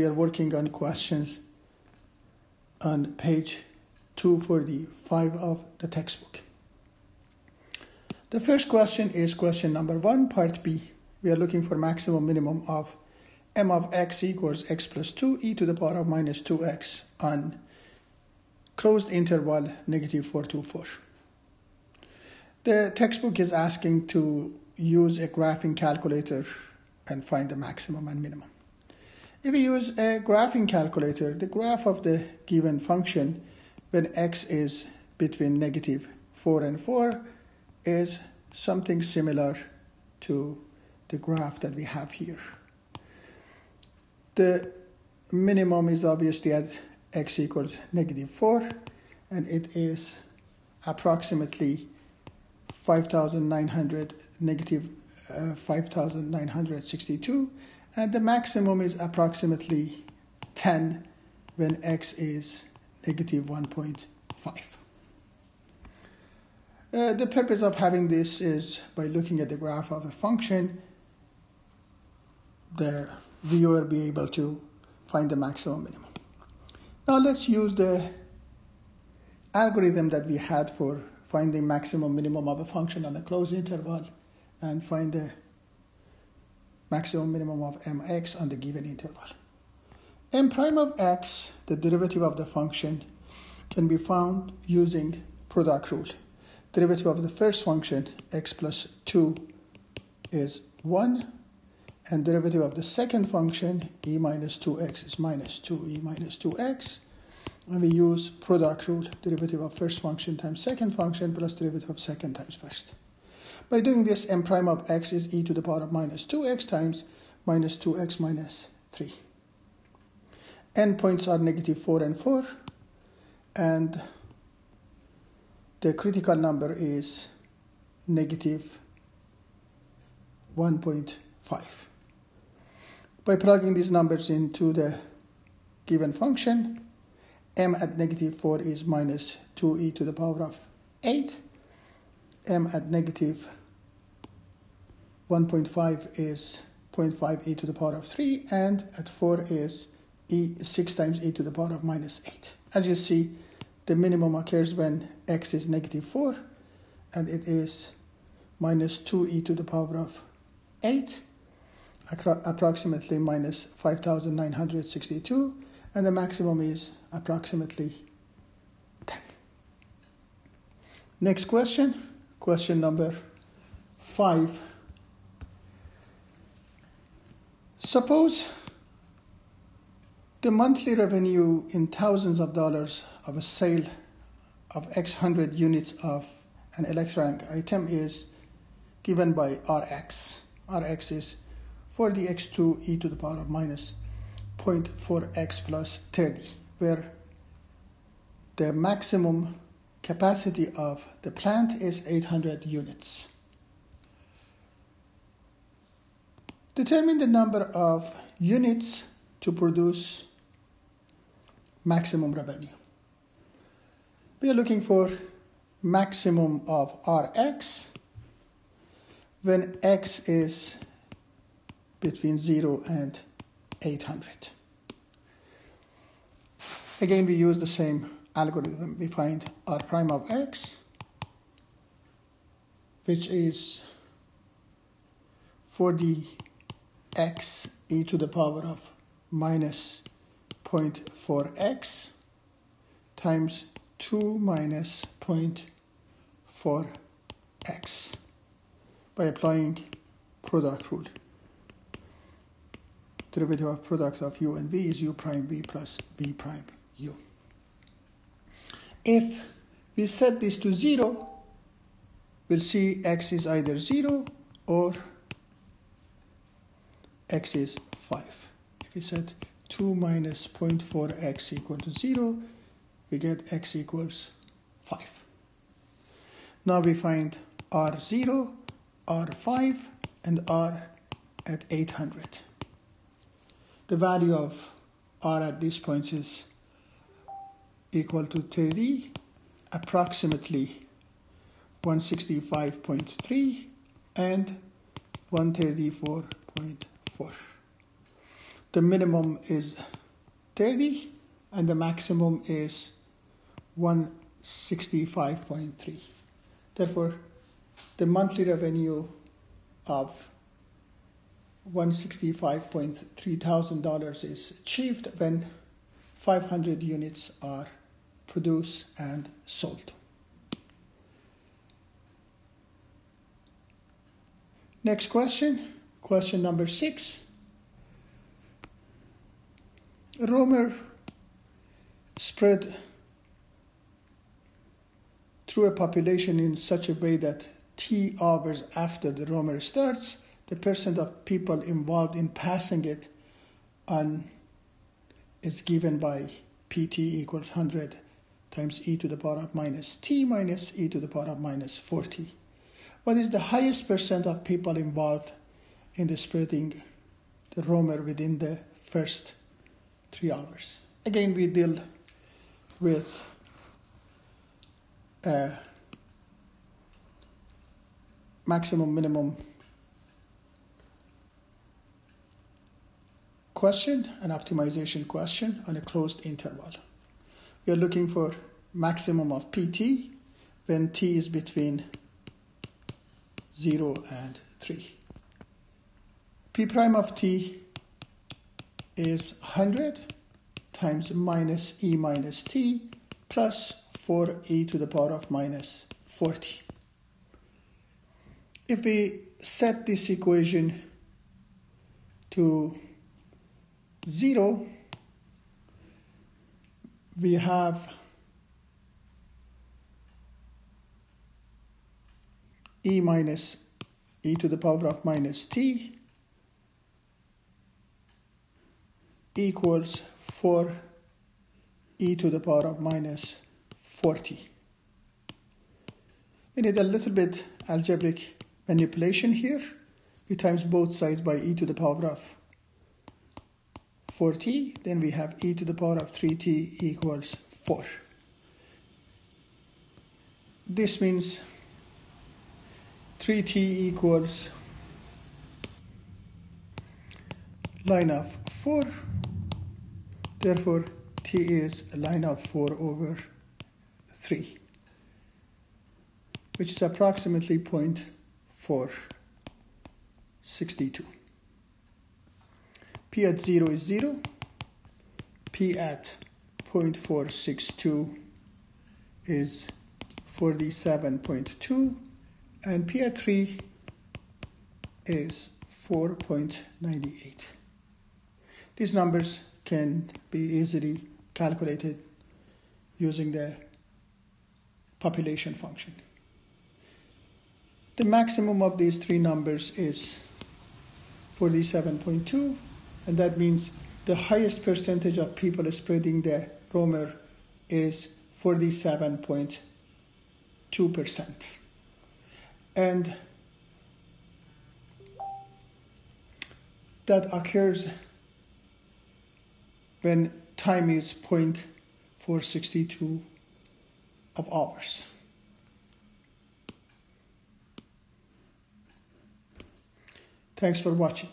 We are working on questions on page 245 of the textbook. The first question is question number one, part B. We are looking for maximum minimum of m of x equals x plus 2 e to the power of minus 2x on closed interval negative 4 to 4. The textbook is asking to use a graphing calculator and find the maximum and minimum. If we use a graphing calculator, the graph of the given function when x is between negative 4 and 4 is something similar to the graph that we have here. The minimum is obviously at x equals negative 4 and it is approximately 5,900 negative, uh, 5,962 and the maximum is approximately 10 when x is negative 1.5. Uh, the purpose of having this is by looking at the graph of a function, the viewer be able to find the maximum minimum. Now let's use the algorithm that we had for finding maximum minimum of a function on a closed interval and find the maximum minimum of mx on the given interval. m prime of x, the derivative of the function, can be found using product rule. Derivative of the first function, x plus 2, is 1, and derivative of the second function, e minus 2x, is minus 2e minus 2x. And we use product rule, derivative of first function times second function plus derivative of second times first. By doing this, m prime of x is e to the power of minus 2x times minus 2x minus 3. Endpoints are negative 4 and 4, and the critical number is negative 1.5. By plugging these numbers into the given function, m at negative 4 is minus 2e to the power of 8, m at negative 1.5 is 0.5 e to the power of 3 and at 4 is e 6 times e to the power of minus 8. As you see, the minimum occurs when x is negative 4 and it is minus 2 e to the power of 8 approximately minus 5962 and the maximum is approximately 10. Next question, question number 5 Suppose the monthly revenue in thousands of dollars of a sale of X hundred units of an electronic item is given by Rx. Rx is 40x2 e to the power of minus 0.4x plus 30, where the maximum capacity of the plant is 800 units. Determine the number of units to produce maximum revenue. We are looking for maximum of Rx when X is between 0 and 800. Again, we use the same algorithm. We find R prime of X, which is for the x e to the power of minus 0.4x times 2 minus 0.4x by applying product rule. Derivative of product of u and v is u prime v plus v prime u. If we set this to 0, we'll see x is either 0 or x is 5. If we set 2 minus 0.4x equal to 0, we get x equals 5. Now we find R0, R5, and R at 800. The value of R at these points is equal to 30, approximately 165.3 and 134.4. the minimum is 30 and the maximum is 165.3. Therefore, the monthly revenue of $165.3 thousand is achieved when 500 units are produced and sold. Next question, question number six. Rumor spread through a population in such a way that T hours after the rumor starts, the percent of people involved in passing it on is given by pt equals 100 times e to the power of minus t minus e to the power of minus 40. What is the highest percent of people involved in the spreading the romer within the first three hours? Again, we deal with a maximum minimum question, an optimization question on a closed interval. We are looking for maximum of PT when t is between 0 and 3. Prime of t is 100 times minus e minus t plus 4e to the power of minus 40. If we set this equation to 0, we have e minus e to the power of minus t equals 4 e to the power of minus 40. We need a little bit algebraic manipulation here. We times both sides by e to the power of 4t, then we have e to the power of 3t equals 4. This means 3t equals line of 4. Therefore, t is a line of 4 over 3, which is approximately 0.462. P at 0 is 0. P at 0.462 is 47.2 and P at 3 is 4.98. These numbers can be easily calculated using the population function. The maximum of these three numbers is 47.2 and that means the highest percentage of people spreading the romer is 47.2%. And that occurs when time is 0.462 of hours. Thanks for watching.